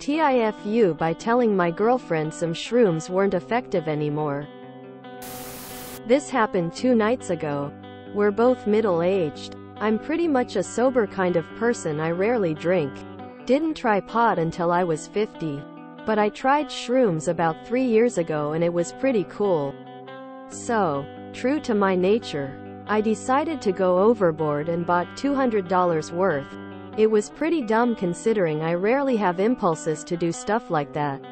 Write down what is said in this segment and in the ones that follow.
TIFU by telling my girlfriend some shrooms weren't effective anymore. This happened two nights ago. We're both middle-aged. I'm pretty much a sober kind of person I rarely drink. Didn't try pot until I was 50. But I tried shrooms about three years ago and it was pretty cool. So, true to my nature, I decided to go overboard and bought $200 worth. It was pretty dumb considering I rarely have impulses to do stuff like that.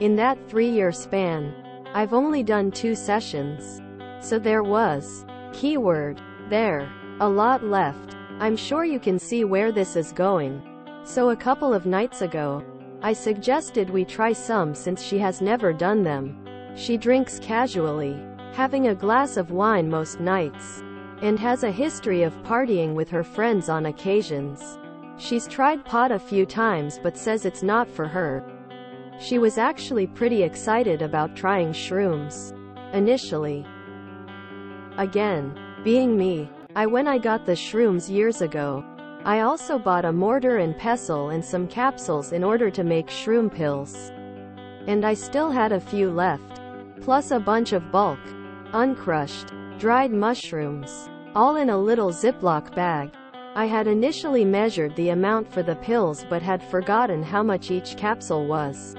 In that three-year span, I've only done two sessions. So there was, keyword, there, a lot left. I'm sure you can see where this is going. So a couple of nights ago, I suggested we try some since she has never done them. She drinks casually, having a glass of wine most nights, and has a history of partying with her friends on occasions. She's tried pot a few times but says it's not for her. She was actually pretty excited about trying shrooms. Initially. Again, being me, I when I got the shrooms years ago, I also bought a mortar and pestle and some capsules in order to make shroom pills. And I still had a few left. Plus a bunch of bulk, uncrushed, dried mushrooms, all in a little Ziploc bag. I had initially measured the amount for the pills but had forgotten how much each capsule was.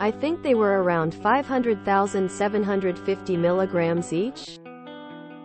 I think they were around 500,750 milligrams each.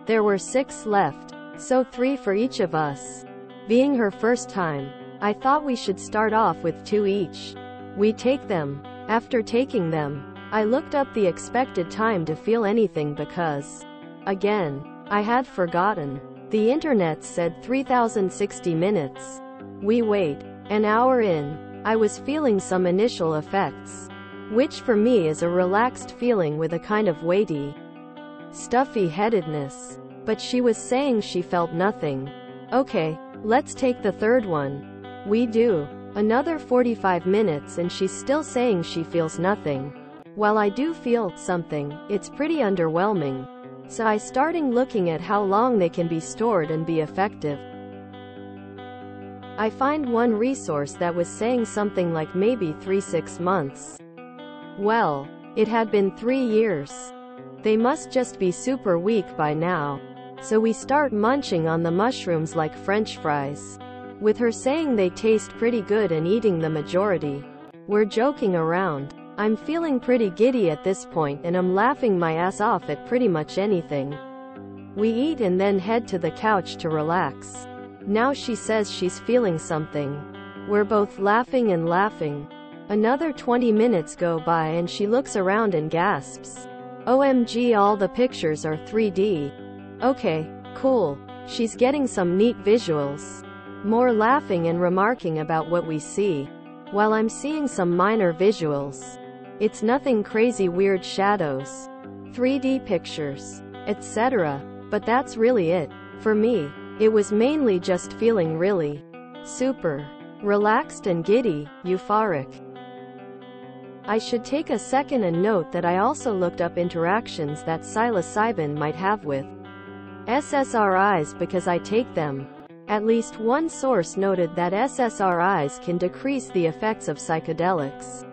There were six left, so three for each of us. Being her first time, I thought we should start off with two each. We take them. After taking them, I looked up the expected time to feel anything because, again, I had forgotten. The internet said 3060 minutes. We wait. An hour in, I was feeling some initial effects. Which for me is a relaxed feeling with a kind of weighty, stuffy headedness. But she was saying she felt nothing. Okay, let's take the third one. We do. Another 45 minutes and she's still saying she feels nothing. While I do feel something, it's pretty underwhelming. So I starting looking at how long they can be stored and be effective. I find one resource that was saying something like maybe 3-6 months. Well, it had been 3 years. They must just be super weak by now. So we start munching on the mushrooms like french fries. With her saying they taste pretty good and eating the majority. We're joking around. I'm feeling pretty giddy at this point and I'm laughing my ass off at pretty much anything. We eat and then head to the couch to relax. Now she says she's feeling something. We're both laughing and laughing. Another 20 minutes go by and she looks around and gasps. OMG all the pictures are 3D. Okay, cool. She's getting some neat visuals. More laughing and remarking about what we see. While I'm seeing some minor visuals. It's nothing crazy weird shadows, 3D pictures, etc. But that's really it. For me, it was mainly just feeling really super relaxed and giddy, euphoric. I should take a second and note that I also looked up interactions that psilocybin might have with SSRIs because I take them. At least one source noted that SSRIs can decrease the effects of psychedelics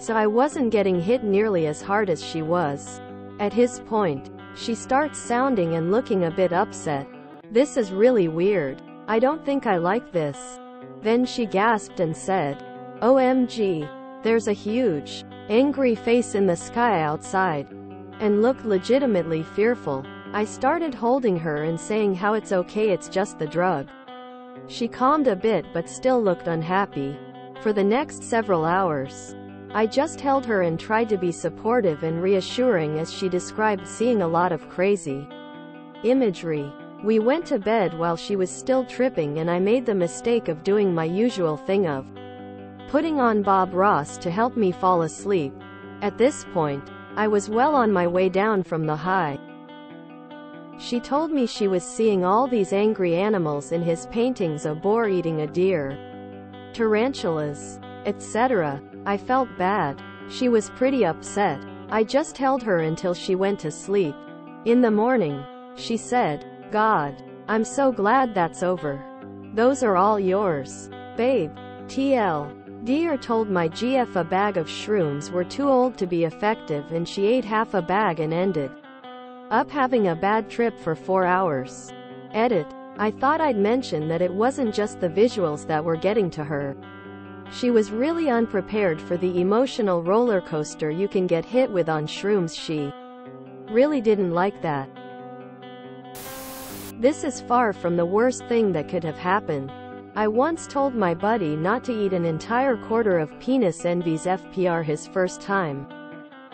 so I wasn't getting hit nearly as hard as she was. At his point, she starts sounding and looking a bit upset. This is really weird. I don't think I like this. Then she gasped and said, OMG. There's a huge, angry face in the sky outside. And looked legitimately fearful. I started holding her and saying how it's okay it's just the drug. She calmed a bit but still looked unhappy. For the next several hours, I just held her and tried to be supportive and reassuring as she described seeing a lot of crazy imagery. We went to bed while she was still tripping and I made the mistake of doing my usual thing of putting on Bob Ross to help me fall asleep. At this point, I was well on my way down from the high. She told me she was seeing all these angry animals in his paintings a boar eating a deer, tarantulas, etc. I felt bad. She was pretty upset. I just held her until she went to sleep. In the morning, she said, God, I'm so glad that's over. Those are all yours. Babe. TL. Dear told my GF a bag of shrooms were too old to be effective and she ate half a bag and ended up having a bad trip for four hours. Edit. I thought I'd mention that it wasn't just the visuals that were getting to her. She was really unprepared for the emotional roller coaster you can get hit with on shrooms she really didn't like that. This is far from the worst thing that could have happened. I once told my buddy not to eat an entire quarter of penis envy's FPR his first time.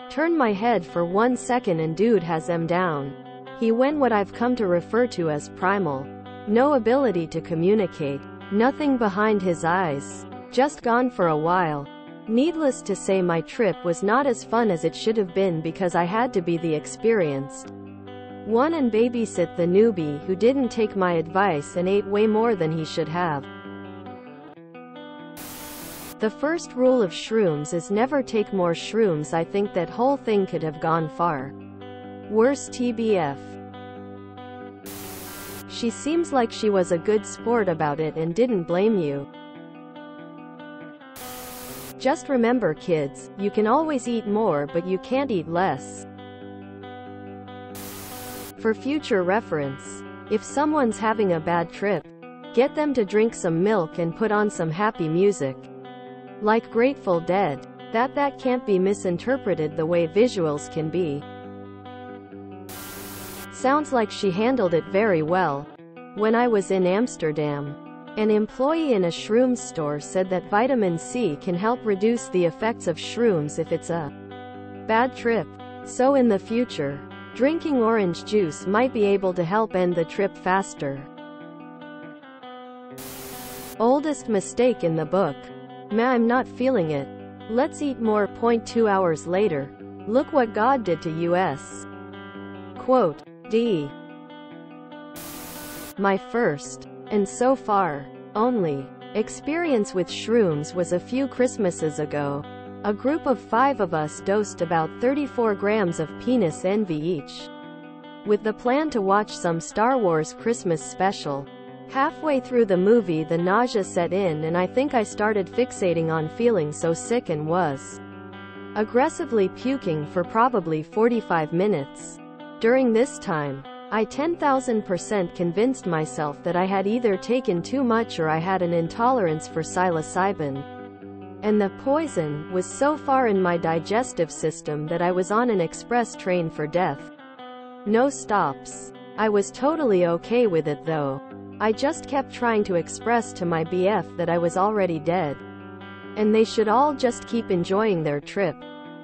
Turn my head for one second and dude has em down. He went what I've come to refer to as primal. No ability to communicate. Nothing behind his eyes. Just gone for a while. Needless to say my trip was not as fun as it should have been because I had to be the experienced one and babysit the newbie who didn't take my advice and ate way more than he should have. The first rule of shrooms is never take more shrooms I think that whole thing could have gone far. Worse TBF. She seems like she was a good sport about it and didn't blame you. Just remember kids, you can always eat more but you can't eat less. For future reference, if someone's having a bad trip, get them to drink some milk and put on some happy music. Like Grateful Dead. That that can't be misinterpreted the way visuals can be. Sounds like she handled it very well. When I was in Amsterdam, an employee in a shrooms store said that vitamin C can help reduce the effects of shrooms if it's a bad trip. So in the future, Drinking orange juice might be able to help end the trip faster. Oldest mistake in the book. Ma I'm not feeling it. Let's eat more. Point two hours later. Look what God did to us. Quote. D. My first, and so far, only, experience with shrooms was a few Christmases ago. A group of five of us dosed about 34 grams of penis envy each. With the plan to watch some Star Wars Christmas special. Halfway through the movie the nausea set in and I think I started fixating on feeling so sick and was aggressively puking for probably 45 minutes. During this time, I 10,000% convinced myself that I had either taken too much or I had an intolerance for psilocybin and the poison was so far in my digestive system that I was on an express train for death. No stops. I was totally okay with it though. I just kept trying to express to my BF that I was already dead. And they should all just keep enjoying their trip.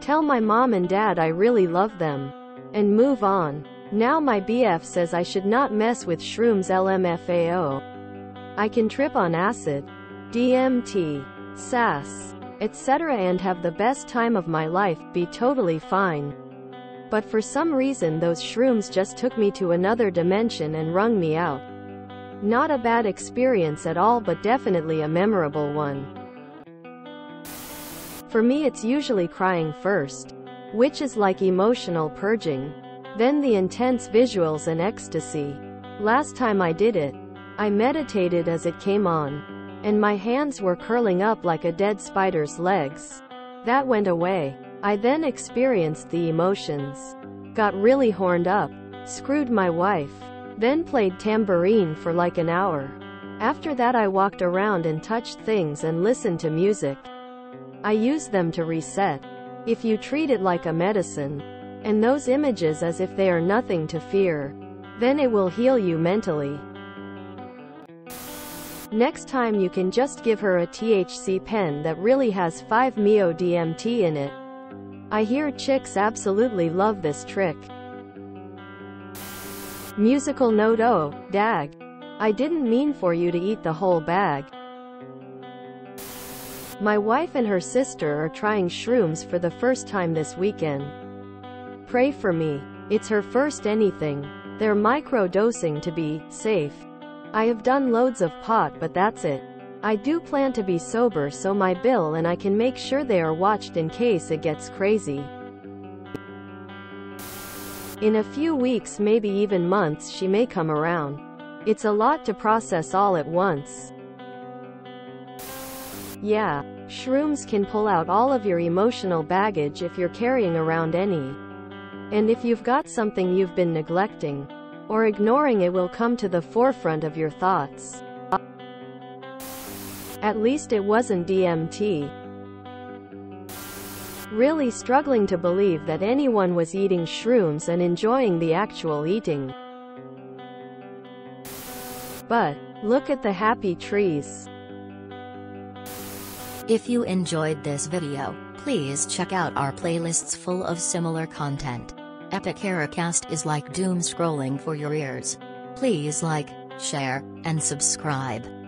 Tell my mom and dad I really love them. And move on. Now my BF says I should not mess with shrooms LMFAO. I can trip on acid. DMT sass, etc. and have the best time of my life, be totally fine. But for some reason those shrooms just took me to another dimension and wrung me out. Not a bad experience at all but definitely a memorable one. For me it's usually crying first, which is like emotional purging. Then the intense visuals and ecstasy. Last time I did it, I meditated as it came on and my hands were curling up like a dead spider's legs. That went away. I then experienced the emotions. Got really horned up. Screwed my wife. Then played tambourine for like an hour. After that I walked around and touched things and listened to music. I used them to reset. If you treat it like a medicine, and those images as if they are nothing to fear, then it will heal you mentally. Next time you can just give her a THC pen that really has 5-MeO DMT in it. I hear chicks absolutely love this trick. Musical note Oh, dag. I didn't mean for you to eat the whole bag. My wife and her sister are trying shrooms for the first time this weekend. Pray for me. It's her first anything. They're micro-dosing to be safe. I have done loads of pot but that's it. I do plan to be sober so my bill and I can make sure they are watched in case it gets crazy. In a few weeks maybe even months she may come around. It's a lot to process all at once. Yeah, Shrooms can pull out all of your emotional baggage if you're carrying around any. And if you've got something you've been neglecting or ignoring it will come to the forefront of your thoughts. At least it wasn't DMT. Really struggling to believe that anyone was eating shrooms and enjoying the actual eating. But, look at the happy trees. If you enjoyed this video, please check out our playlists full of similar content. Epicaricast is like doom scrolling for your ears. Please like, share, and subscribe.